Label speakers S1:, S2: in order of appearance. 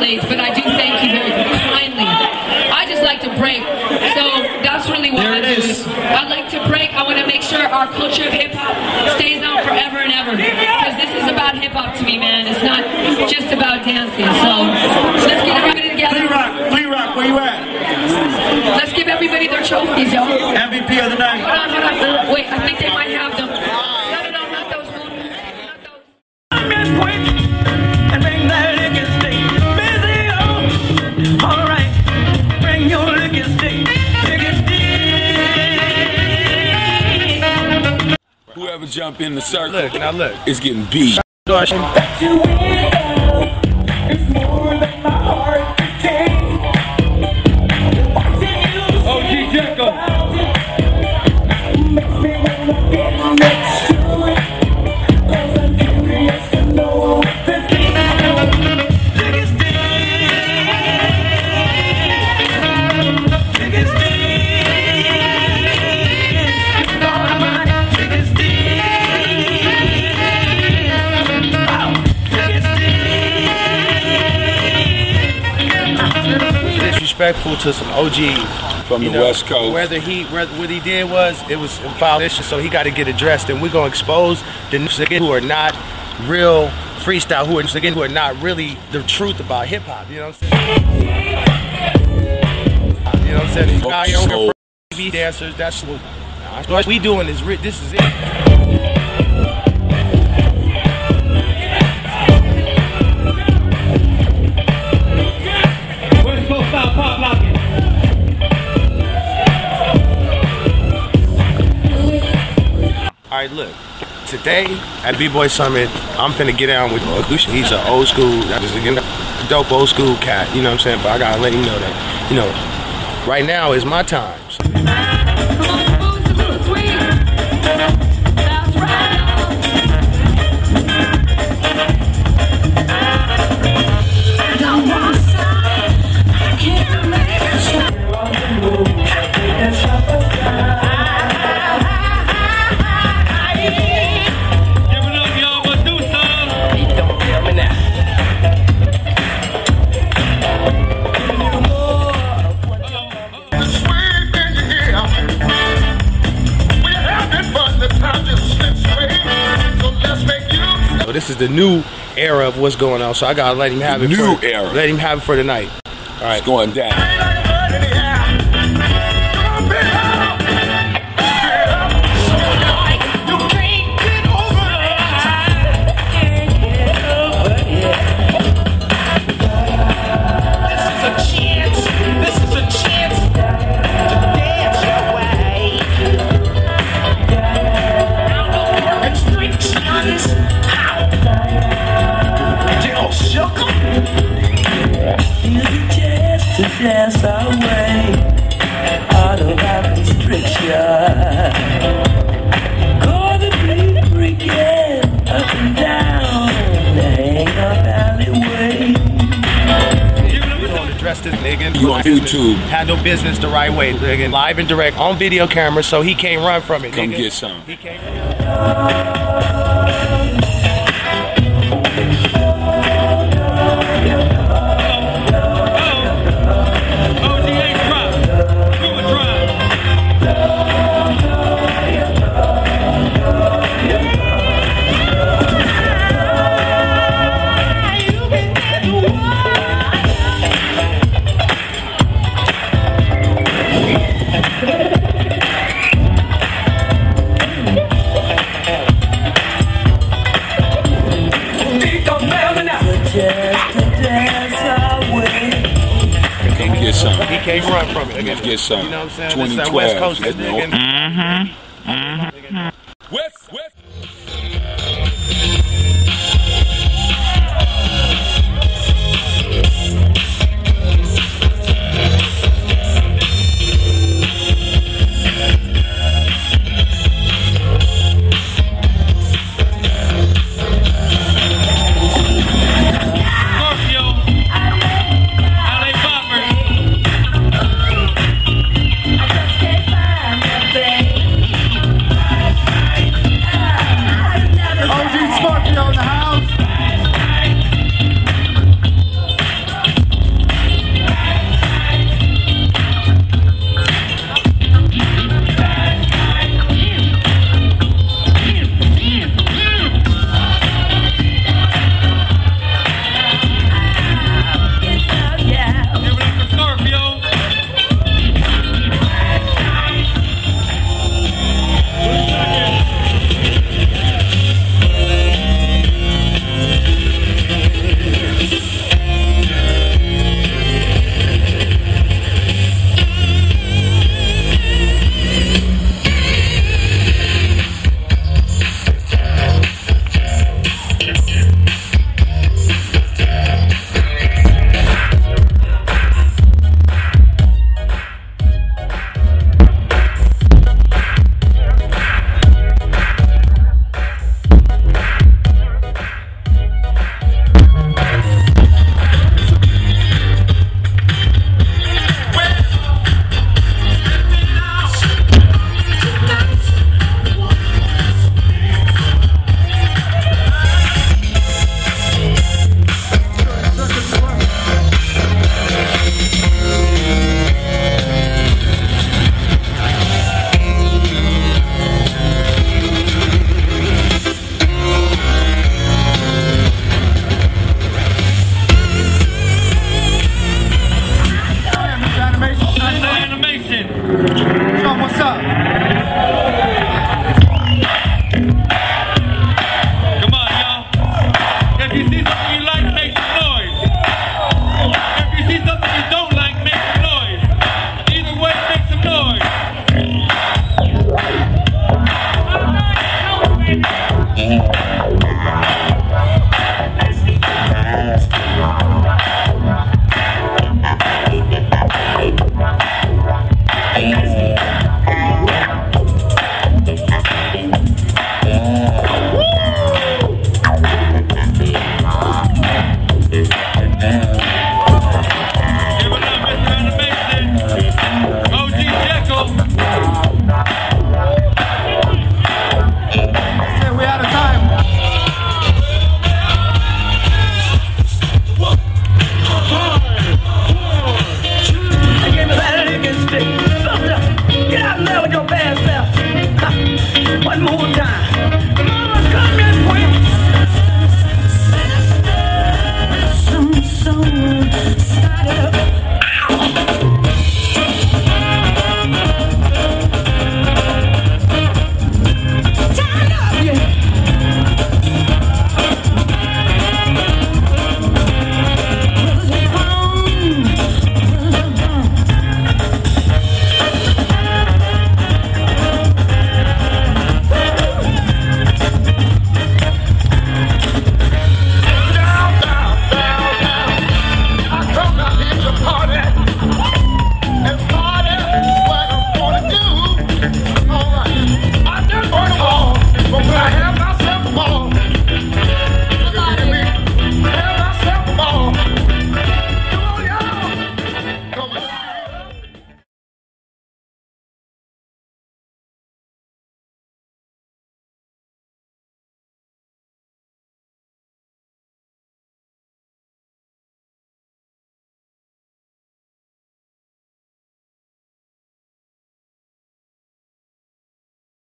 S1: accolades, but I do thank you very kindly. I just like to break. So that's really what there I do. I like to break. I want to make sure our culture of hip hop stays on forever and ever. Because this is about hip hop to me, man. It's not just about dancing. So let's get everybody together. Free rock, free rock, where
S2: you at?
S1: Let's give everybody their trophies, yo. MVP
S2: of the
S1: night. Hold on, hold on. Wait, I think they might have them.
S3: Jump in the circle Look,
S4: now look.
S3: It's getting beat.
S4: Disrespectful to some OGs.
S3: From You the know, West Coast.
S4: Whether he, whether, what he did was, it was a violation, so he got to get addressed, and we're gonna expose the niggas who are not real freestyle, who are again who are not really the truth about hip hop. You know what I'm saying? You know what I'm saying? These Fuck guys out soul. here TV dancers. That's what, what we doing. Is this is it. Right, look. Today at B-Boy Summit, I'm finna get down with. He's an old school, just a dope old school cat. You know what I'm saying? But I gotta let him know that, you know, right now is my time. Come the new era of what's going on. So I gotta let him have it. New for, era. Let him have it for the night. All right. It's
S3: going down.
S5: To dance our way out of our restriction. Gonna be freaking up and down the hang up alleyway.
S4: We gonna address this nigga. You on YouTube. Had no business the right way, nigga. Live and direct on video camera, so he can't run from it. Come nigga. get
S3: some.
S4: He can't.
S3: He can't
S4: run from it. Come get some. You know what I'm saying? This is that 2012. West Coast, Let's nigga.
S3: West.